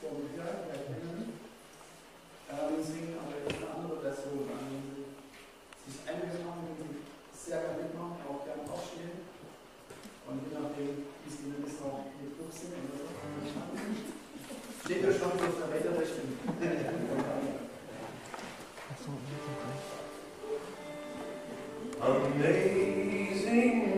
Vorbilder, der ähm, singen aber jetzt eine andere Version an. Sie sich eingefangen, sehr gerne mitmachen, auch gerne aufstehen. Und je nachdem, wie es ihnen ist, auch mit Club singen oder so. Steht ja schon so verräterisch Amazing